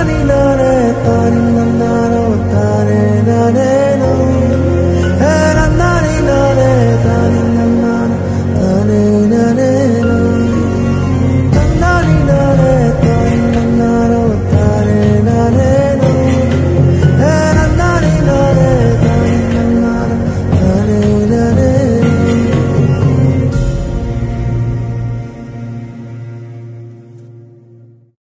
running up.